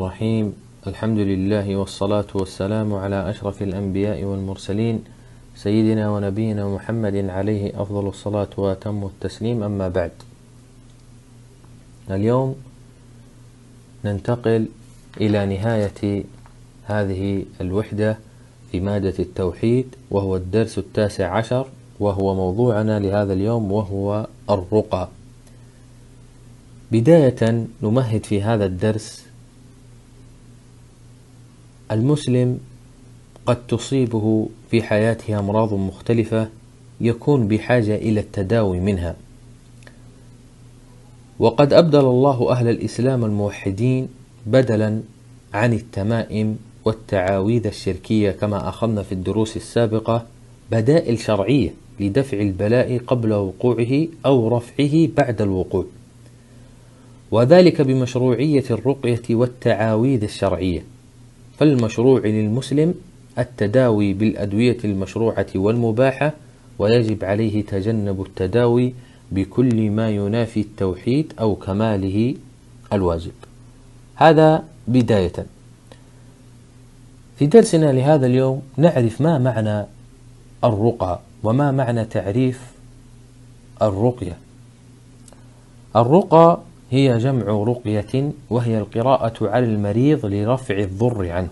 الرحيم. الحمد لله والصلاة والسلام على أشرف الأنبياء والمرسلين سيدنا ونبينا محمد عليه أفضل الصلاة وأتم التسليم. أما بعد اليوم ننتقل إلى نهاية هذه الوحدة في مادة التوحيد وهو الدرس التاسع عشر وهو موضوعنا لهذا اليوم وهو الرقى. بداية نمهد في هذا الدرس المسلم قد تصيبه في حياته أمراض مختلفة يكون بحاجة إلى التداوي منها. وقد أبدل الله أهل الإسلام الموحدين بدلا عن التمائم والتعاويذ الشركية كما أخذنا في الدروس السابقة بدائل شرعية لدفع البلاء قبل وقوعه أو رفعه بعد الوقوع. وذلك بمشروعية الرقية والتعاويذ الشرعية. فالمشروع للمسلم التداوي بالأدوية المشروعة والمباحة ويجب عليه تجنب التداوي بكل ما ينافي التوحيد أو كماله الواجب. هذا بداية. في درسنا لهذا اليوم نعرف ما معنى الرقى وما معنى تعريف الرقية. الرقى هي جمع رقية وهي القراءة على المريض لرفع الضر عنه.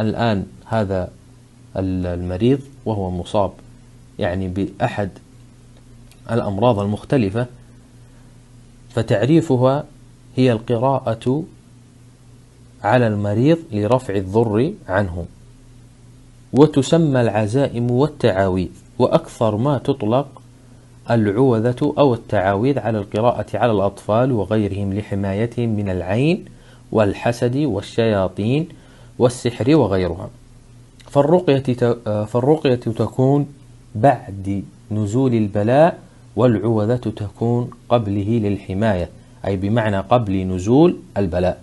الآن هذا المريض وهو مصاب يعني بأحد الأمراض المختلفة فتعريفها هي القراءة على المريض لرفع الضر عنه. وتسمى العزائم والتعاويذ وأكثر ما تطلق العوذة أو التعاويذ على القراءة على الأطفال وغيرهم لحمايتهم من العين والحسد والشياطين والسحر وغيرها. فالرقية, فالرقية تكون بعد نزول البلاء والعوذة تكون قبله للحماية أي بمعنى قبل نزول البلاء.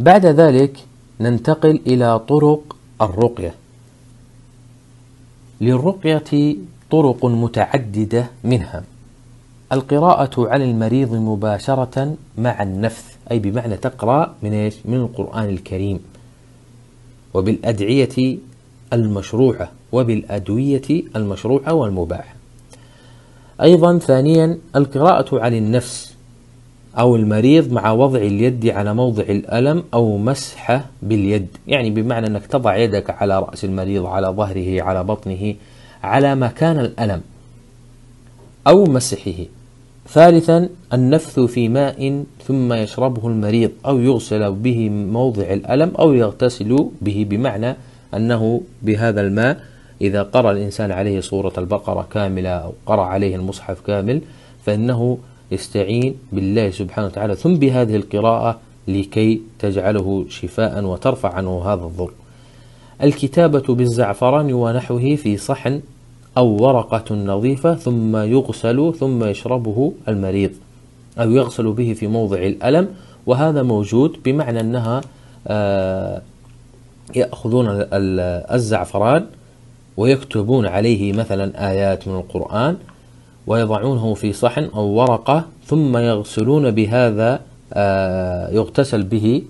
بعد ذلك ننتقل إلى طرق الرقية. للرقية طرق متعددة منها. القراءة على المريض مباشرة مع النفث أي بمعنى تقرأ من إيش؟ من القرآن الكريم. وبالأدعية المشروعة وبالأدوية المشروعة والمباحة. أيضا ثانيا القراءة على النفس أو المريض مع وضع اليد على موضع الألم أو مسحة باليد. يعني بمعنى أنك تضع يدك على رأس المريض على ظهره على بطنه. على مكان الألم أو مسحه. ثالثا النفث في ماء ثم يشربه المريض أو يغسل به موضع الألم أو يغتسل به بمعنى أنه بهذا الماء إذا قرأ الإنسان عليه سورة البقرة كاملة أو قرأ عليه المصحف كامل فإنه يستعين بالله سبحانه وتعالى ثم بهذه القراءة لكي تجعله شفاء وترفع عنه هذا الضر. الكتابة بالزعفران ونحوه في صحن أو ورقة نظيفة ثم يغسل ثم يشربه المريض أو يغسل به في موضع الألم وهذا موجود بمعنى أنها آه، يأخذون الزعفران ويكتبون عليه مثلا آيات من القرآن ويضعونه في صحن أو ورقة ثم يغسلون بهذا آه، يغتسل به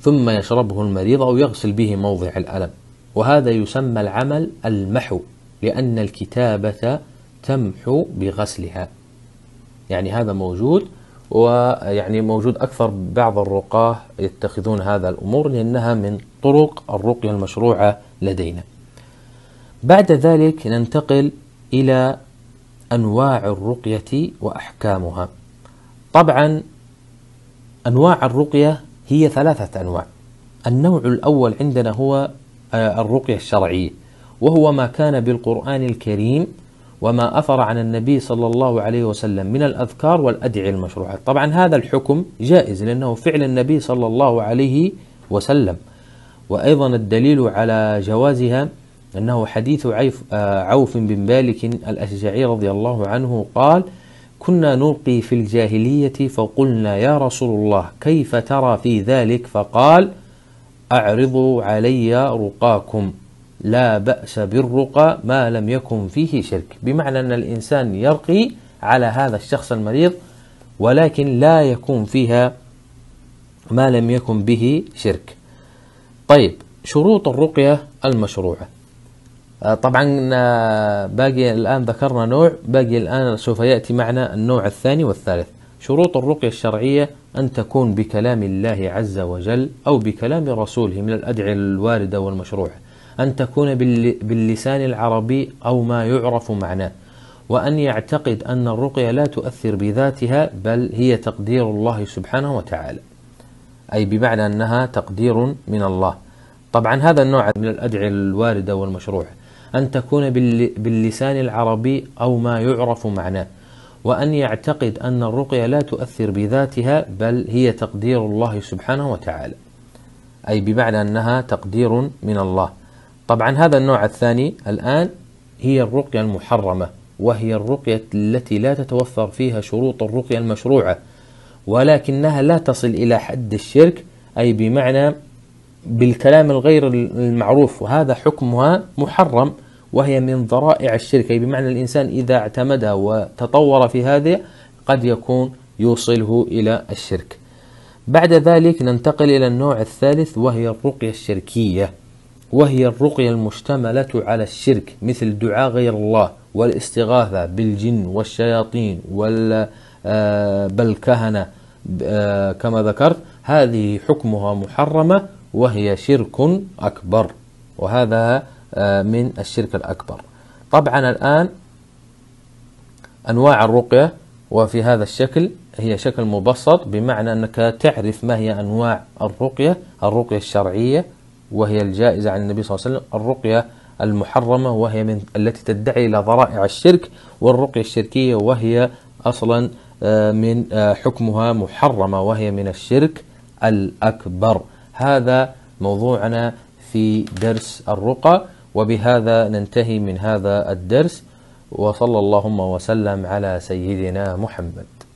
ثم يشربه المريض أو يغسل به موضع الألم. وهذا يسمى العمل المحو لأن الكتابة تمحو بغسلها. يعني هذا موجود ويعني موجود أكثر بعض الرقاة يتخذون هذا الأمور لأنها من طرق الرقية المشروعة لدينا. بعد ذلك ننتقل إلى أنواع الرقية وأحكامها. طبعا أنواع الرقية هي ثلاثة أنواع. النوع الأول عندنا هو آه، الرقية الشرعية وهو ما كان بالقرآن الكريم وما أثر عن النبي صلى الله عليه وسلم من الأذكار والأدعية المشروعات طبعا هذا الحكم جائز لأنه فعل النبي صلى الله عليه وسلم. وأيضا الدليل على جوازها أنه حديث آه، عوف بن مالك الأشجعي رضي الله عنه قال كنا نلقي في الجاهلية فقلنا يا رسول الله كيف ترى في ذلك؟ فقال أعرضوا علي رقاكم. لا بأس بالرقى ما لم يكن فيه شرك. بمعنى أن الإنسان يرقي على هذا الشخص المريض ولكن لا يكون فيها ما لم يكن به شرك. طيب شروط الرقية المشروعة. طبعا آه، باقي الآن ذكرنا نوع باقي الآن سوف يأتي معنا النوع الثاني والثالث. شروط الرقية الشرعية أن تكون بكلام الله عز وجل أو بكلام رسوله من الأدعية الواردة والمشروعة. أن تكون باللسان العربي أو ما يعرف معناه. وأن يعتقد أن الرقية لا تؤثر بذاتها بل هي تقدير الله سبحانه وتعالى. أي بمعنى أنها تقدير من الله. طبعا هذا النوع من الأدعية الواردة والمشروعة. أن تكون باللسان العربي أو ما يعرف معناه. وأن يعتقد أن الرقية لا تؤثر بذاتها بل هي تقدير الله سبحانه وتعالى. أي بمعنى أنها تقدير من الله. طبعا هذا النوع الثاني الآن هي الرقية المحرمة وهي الرقية التي لا تتوفر فيها شروط الرقية المشروعة ولكنها لا تصل إلى حد الشرك أي بمعنى بالكلام الغير المعروف وهذا حكمها محرم وهي من ذرائع الشرك. أي بمعنى الإنسان إذا اعتمدها وتطور في هذا قد يكون يوصله إلى الشرك. بعد ذلك ننتقل إلى النوع الثالث وهي الرقية الشركية. وهي الرقية المشتملة على الشرك مثل دعاء غير الله والاستغاثة بالجن والشياطين والكهنة آه، كما ذكرت. هذه حكمها محرمة وهي شرك أكبر. وهذا آه، من الشرك الأكبر. طبعا الآن أنواع الرقية وفي هذا الشكل هي شكل مبسط بمعنى أنك تعرف ما هي أنواع الرقية الرقية الشرعية وهي الجائزة عن النبي صلى الله عليه وسلم الرقية المحرمة وهي من التي تدعي إلى ذرائع الشرك والرقية الشركية وهي أصلا آه، من آه، حكمها محرمة وهي من الشرك الأكبر. هذا موضوعنا في درس الرقى وبهذا ننتهي من هذا الدرس وصلى اللهم وسلم على سيدنا محمد.